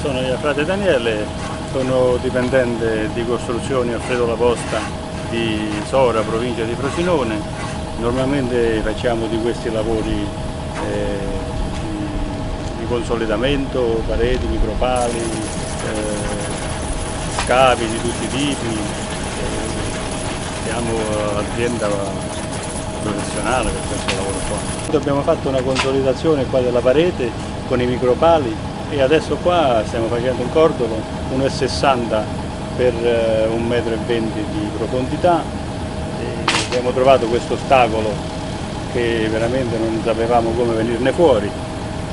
sono io frate Daniele, sono dipendente di costruzioni Alfredo La Posta di Sora, provincia di Frosinone. Normalmente facciamo di questi lavori eh, di, consolidamento, pareti, micropali, eh, scavi di tutti i tipi. Eh, siamo azienda professionale per questo lavoro qua. Abbiamo fatto una consolidazione qua della parete con i micropali e adesso qua stiamo facendo in cordolo 1,60 per 1,20 m di profondità. E abbiamo trovato questo ostacolo che veramente non sapevamo come venirne fuori.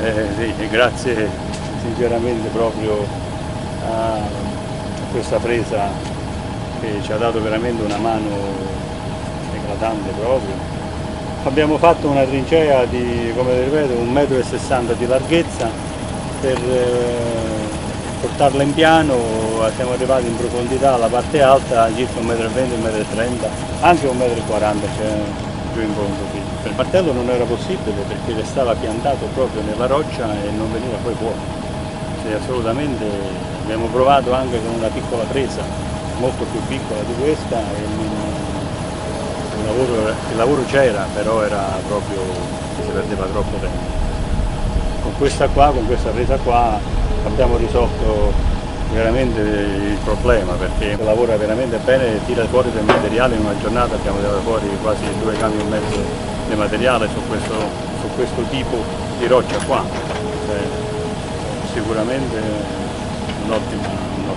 Eh, sì, grazie sinceramente proprio a questa presa che ci ha dato veramente una mano eclatante proprio. Abbiamo fatto una trincea di, come ripeto, 1,60 m di larghezza per eh, portarla in piano, siamo arrivati in profondità alla parte alta circa 1,20 m, 1,30 m, anche 1,40 m c'è più in fondo qui. Il martello non era possibile perché restava piantato proprio nella roccia e non veniva poi fuori. Sì, assolutamente abbiamo provato anche con una piccola presa, molto più piccola di questa e il lavoro, lavoro c'era, però era proprio, si perdeva troppo tempo. Con questa qua, con questa presa qua, abbiamo risolto veramente il problema perché lavora veramente bene, tira fuori del materiale in una giornata, abbiamo tirato fuori quasi due camion e mezzo di materiale su questo, su questo tipo di roccia qua. Cioè, sicuramente un'ottima un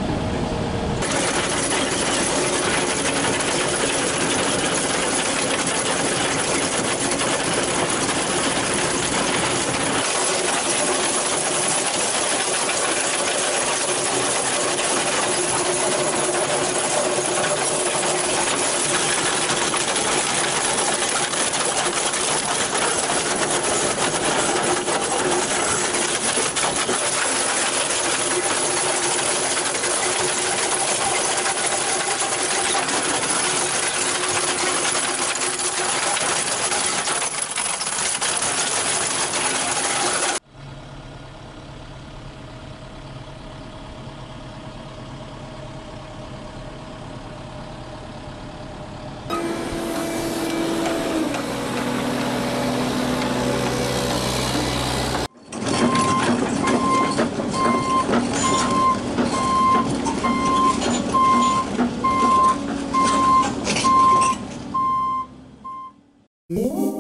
え